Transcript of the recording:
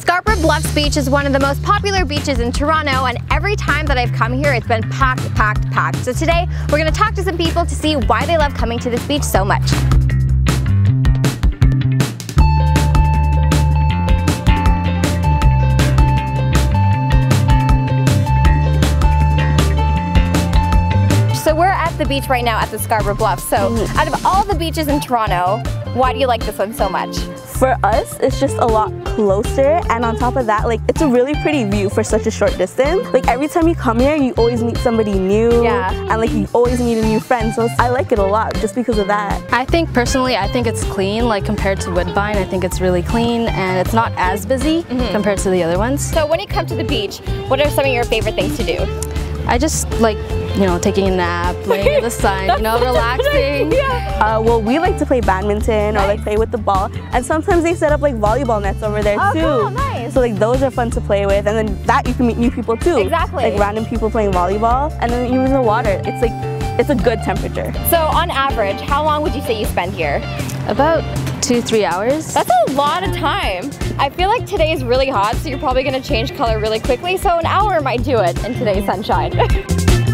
Scarborough Bluffs Beach is one of the most popular beaches in Toronto and every time that I've come here it's been packed, packed, packed. So today we're going to talk to some people to see why they love coming to this beach so much. So we're at the beach right now at the Scarborough Bluffs. So Mm-hmm. out of all the beaches in Toronto, why do you like this one so much? For us, it's just a lot closer and on top of that, like it's a really pretty view for such a short distance. Like every time you come here, you always meet somebody new Yeah. and like you always meet a new friend. So I like it a lot just because of that. I think personally, I think it's clean. Like compared to Woodbine, I think it's really clean and it's not as busy mm-hmm. compared to the other ones. So when you come to the beach, what are some of your favorite things to do? I just like, you know, taking a nap, laying in the sun, you know, relaxing. Uh, well, we like to play badminton or like play with the ball, and sometimes they set up like volleyball nets over there Oh, too. cool, nice. So like those are fun to play with, and then that you can meet new people too. Exactly. Like random people playing volleyball, and then even the water. It's like it's a good temperature. So on average, how long would you say you spend here? About two, three hours. That's a lot of time. I feel like today is really hot, so you're probably gonna change color really quickly, so an hour might do it in today's sunshine.